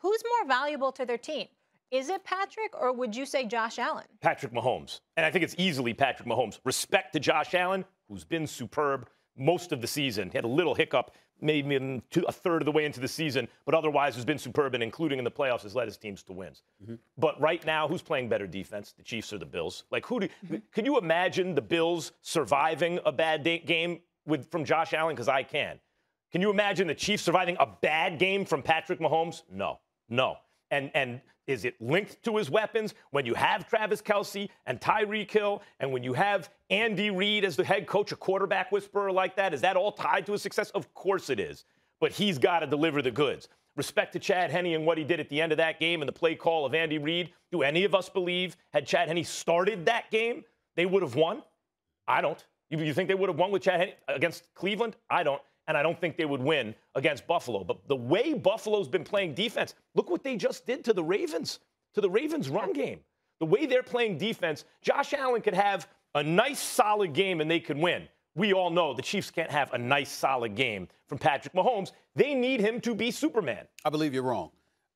Who's more valuable to their team? Is it Patrick or would you say Josh Allen? Patrick Mahomes. And I think it's easily Patrick Mahomes. Respect to Josh Allen, who's been superb most of the season. He had a little hiccup maybe two, a third of the way into the season, but otherwise has been superb and including in the playoffs has led his teams to wins. Mm-hmm. But right now, who's playing better defense, the Chiefs or the Bills? Like who do mm-hmm. can you imagine the Bills surviving a bad day, game with from Josh Allen because I can. Can you imagine the Chiefs surviving a bad game from Patrick Mahomes? No. No. And and is it linked to his weapons when you have Travis Kelce and Tyreek Hill, and when you have Andy Reid as the head coach, a quarterback whisperer like that? Is that all tied to his success? Of course it is. But he's got to deliver the goods. Respect to Chad Henne and what he did at the end of that game and the play call of Andy Reid. Do any of us believe had Chad Henne started that game, they would have won? I don't. You, you think they would have won with Chad Henne against Cleveland? I don't and I don't think they would win against Buffalo. But the way Buffalo's been playing defense, look what they just did to the Ravens, to the Ravens run game. The way they're playing defense, Josh Allen could have a nice, solid game and they could win. We all know the Chiefs can't have a nice, solid game from Patrick Mahomes. They need him to be Superman. I believe you're wrong.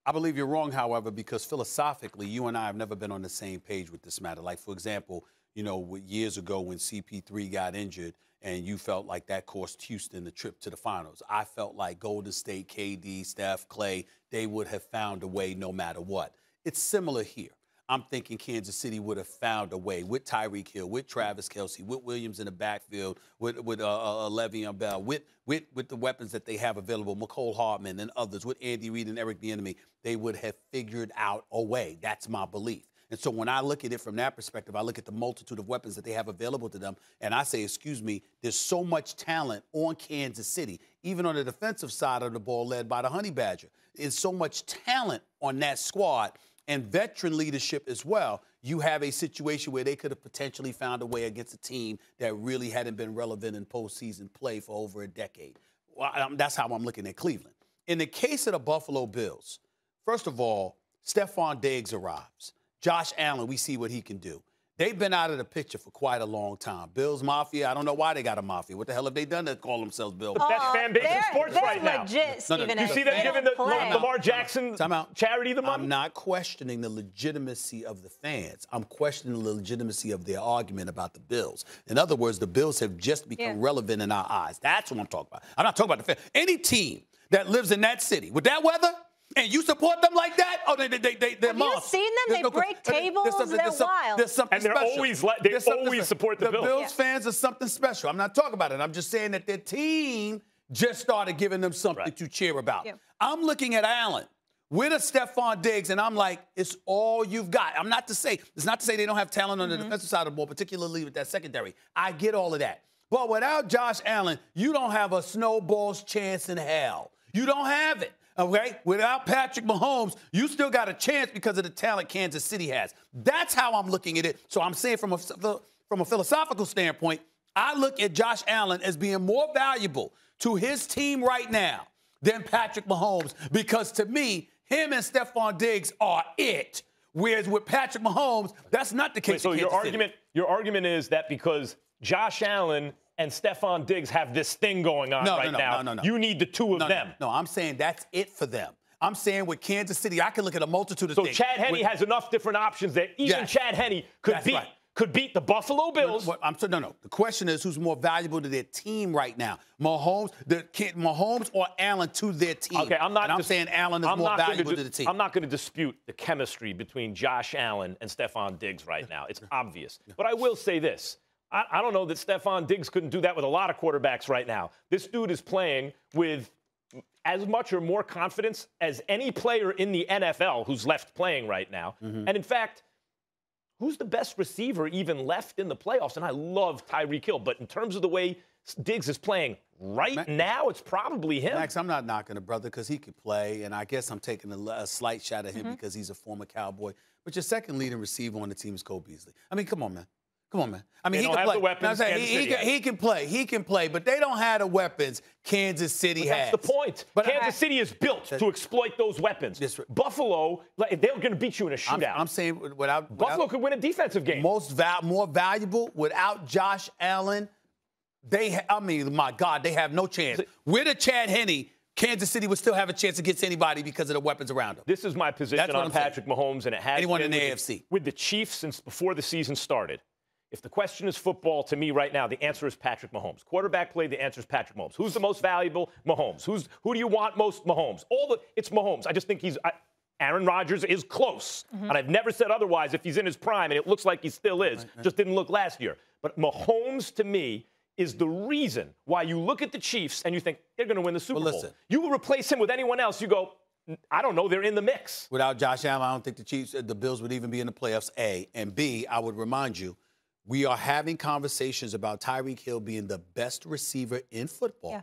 I believe you're wrong, however, because philosophically, you and I have never been on the same page with this matter. Like, for example, you know, years ago when CP3 got injured and you felt like that cost Houston the trip to the finals. I felt like Golden State, KD, Steph, Clay, they would have found a way no matter what. It's similar here. I'm thinking Kansas City would have found a way with Tyreek Hill, with Travis Kelce, with Williams in the backfield, with with uh, uh, uh Le'Veon Bell, with with with the weapons that they have available, Mecole Hardman and others, with Andy Reid and Eric Bieniemy, they would have figured out a way. That's my belief. And so when I look at it from that perspective, I look at the multitude of weapons that they have available to them, and I say, excuse me, there's so much talent on Kansas City, even on the defensive side of the ball, led by the Honey Badger. There's so much talent on that squad and veteran leadership as well. You have a situation where they could have potentially found a way against a team that really hadn't been relevant in postseason play for over a decade. Well, um, that's how I'm looking at Cleveland. In the case of the Buffalo Bills, first of all, Stefon Diggs arrives. Josh Allen, we see what he can do. They've been out of the picture for quite a long time. Bills Mafia, I don't know why they got a mafia. What the hell have they done to call themselves Bills? But that's fan base in sports right now. Legit, no, no, You see them giving the Lamar Jackson charity the money? I'm not questioning the legitimacy of the fans. I'm questioning the legitimacy of their argument about the Bills. In other words, the Bills have just become yeah. relevant in our eyes. That's what I'm talking about. I'm not talking about the fans. Any team that lives in that city with that weather – and you support them like that? Oh, they, they, they, they're Have you seen them? There's they no, break tables. There's, there's, there's, they're wild. There's something and they're special. always they there's always support the, the Bills. Bills yeah. fans are something special. I'm not talking about it. I'm just saying that their team just started giving them something right. to cheer about. Yeah. I'm looking at Allen with a Stefon Diggs, and I'm like, it's all you've got. I'm not to say it's not to say they don't have talent on the mm-hmm. defensive side of the ball, particularly with that secondary. I get all of that. But without Josh Allen, you don't have a snowball's chance in hell. You don't have it. Uh, okay? Without Patrick Mahomes, you still got a chance because of the talent Kansas City has. That's how I'm looking at it. So I'm saying from a from a philosophical standpoint, I look at Josh Allen as being more valuable to his team right now than Patrick Mahomes because to me, him and Stefon Diggs are it. Whereas with Patrick Mahomes, that's not the case. Wait, so your argument, your argument is that because Josh Allen and Stefon Diggs have this thing going on no, right no, now. No, no, no. You need the two of no, them. No, I'm saying that's it for them. I'm saying with Kansas City, I can look at a multitude of so things. So Chad Henne with, has enough different options that even yes, Chad Henne could beat. Right. Could beat the Buffalo Bills. What, I'm so, no, no. The question is who's more valuable to their team right now, Mahomes, the kid, Mahomes or Allen to their team. Okay, I'm not. And I'm dis- saying Allen is I'm more valuable to, the team. I'm not going to dispute the chemistry between Josh Allen and Stefon Diggs right now. It's obvious. But I will say this: I, I don't know that Stefon Diggs couldn't do that with a lot of quarterbacks right now. This dude is playing with as much or more confidence as any player in the NFL who's left playing right now. Mm-hmm. And in fact, who's the best receiver even left in the playoffs? And I love Tyreek Hill, but in terms of the way Diggs is playing right Max, now, it's probably him. Max, I'm not knocking a brother because he could play, and I guess I'm taking a, a slight shot at him mm-hmm. because he's a former Cowboy. But your second leading receiver on the team is Cole Beasley. I mean, come on, man. Come on, man. I mean, he can play. weapons, saying, he, he, can, he, can, play. He can play, but they don't have the weapons Kansas City but has. That's the point. But Kansas I, City is built to exploit those weapons. This, Buffalo, they're going to beat you in a shootout. I'm, I'm saying without Buffalo without, could win a defensive game. Most val- more valuable without Josh Allen. They, I mean, my God, they have no chance. With a Chad Henne, Kansas City would still have a chance against anybody because of the weapons around them. This is my position on I'm saying. Patrick Mahomes, and it has Anyone been in the with AFC. with the Chiefs since before the season started. If the question is football, to me right now, the answer is Patrick Mahomes. Quarterback play, the answer is Patrick Mahomes. Who's the most valuable? Mahomes. Who's who do you want most? Mahomes. All the it's Mahomes. I just think he's. I, Aaron Rodgers is close, mm-hmm. and I've never said otherwise. If he's in his prime, and it looks like he still is, just didn't look last year. But Mahomes, to me, is the reason why you look at the Chiefs and you think they're going to win the Super Well, Bowl. listen. You will replace him with anyone else. You go, I don't know. They're in the mix. Without Josh Allen, I don't think the Chiefs, the Bills would even be in the playoffs. A and B, I would remind you, we are having conversations about Tyreek Hill being the best receiver in football. Yeah.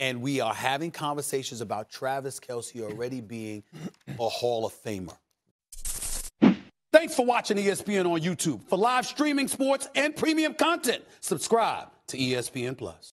And we are having conversations about Travis Kelce already being a Hall of Famer. Thanks for watching ESPN on YouTube. For live streaming sports and premium content, subscribe to ESPN Plus.